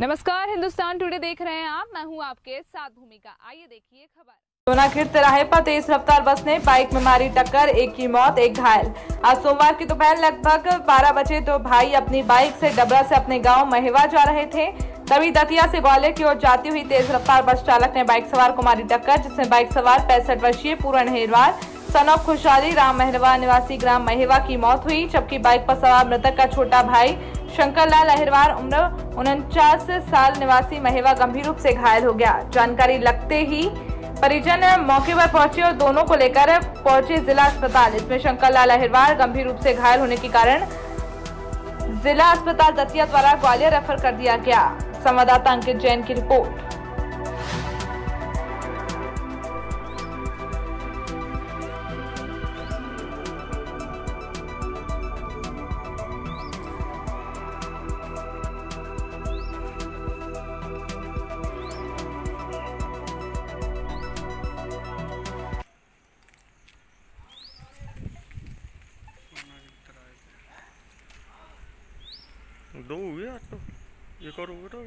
नमस्कार, हिंदुस्तान टुडे देख रहे हैं आप। मैं हूँ आपके साथ भूमिका। आइए देखिए खबर। सोनाखिर तिराहे पर तेज रफ्तार बस ने बाइक में मारी टक्कर, एक की मौत, एक घायल। आज सोमवार की दोपहर लगभग 12 बजे दो भाई अपनी बाइक से डबरा से अपने गाँव महेवा जा रहे थे। तभी दतिया से ग्वालियर की ओर जाती हुई तेज रफ्तार बस चालक ने बाइक सवार को मारी टक्कर, जिसमें बाइक सवार पैंसठ वर्षीय पूरण हेरवार सन ऑफ़ खुशहाली राम मेहरवा निवासी ग्राम महेवा की मौत हुई, जबकि बाइक पर सवार मृतक का छोटा भाई शंकर लाल अहिरवार उम्र उनचास साल, निवासी महेवा गंभीर रूप से घायल हो गया। जानकारी लगते ही परिजन मौके पर पहुँचे और दोनों को लेकर पहुँचे जिला अस्पताल। इसमें शंकर लाल अहिरवार गंभीर रूप से घायल होने के कारण जिला अस्पताल दतिया द्वारा ग्वालियर रेफर कर दिया गया। संवाददाता अंकित जैन की रिपोर्ट। दो हुए आज तो। एक और हुआ था